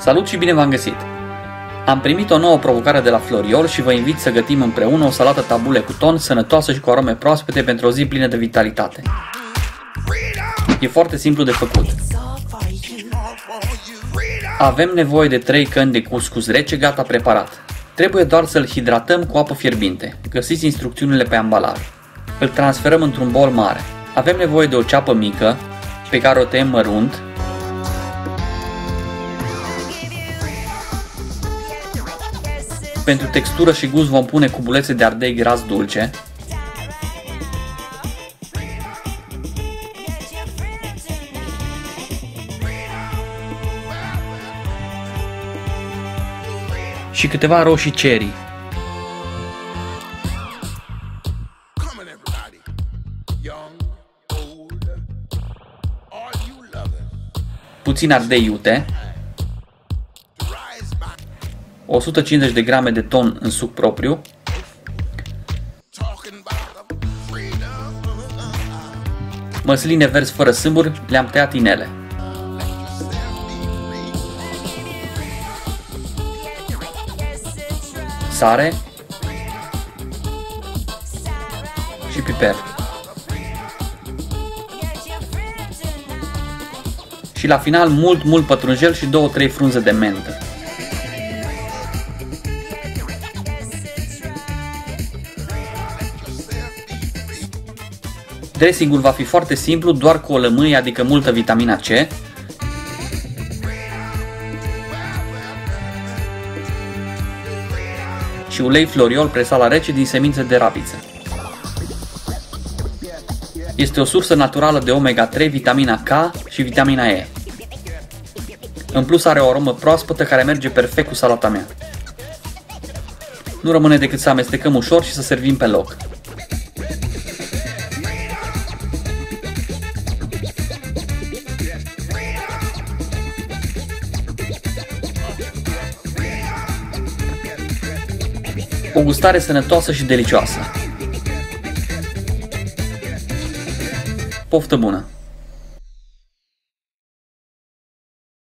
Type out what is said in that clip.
Salut și bine v-am găsit! Am primit o nouă provocare de la Floriol și vă invit să gătim împreună o salată tabule cu ton, sănătoasă și cu arome proaspete pentru o zi plină de vitalitate. E foarte simplu de făcut. Avem nevoie de 3 căni de cuscus rece gata preparat. Trebuie doar să-l hidratăm cu apă fierbinte. Găsiți instrucțiunile pe ambalaj. Îl transferăm într-un bol mare. Avem nevoie de o ceapă mică, pe care o tăiem mărunt, Pentru textură și gust vom pune cubulețe de ardei gras dulce. Și câteva roșii cherry. Come on, everybody. Young, old, all you lovers, Puțin ardei iute, to rise back, 150 de grame de ton în suc propriu, talking about the freedom. măsline verzi fără sâmburi, le-am tăiat inele. Sare și piper. Și la final mult, mult pătrunjel și 2-3 frunze de mentă. Dressingul va fi foarte simplu, doar cu o lămâie, adică multă vitamina C. Și ulei floriol presat la rece din semințe de rapiță. Este o sursă naturală de omega-3, vitamina K și vitamina E. În plus are o aromă proaspătă care merge perfect cu salata mea. Nu rămâne decât să amestecăm ușor și să servim pe loc. O gustare sănătoasă și delicioasă. Poftă bună!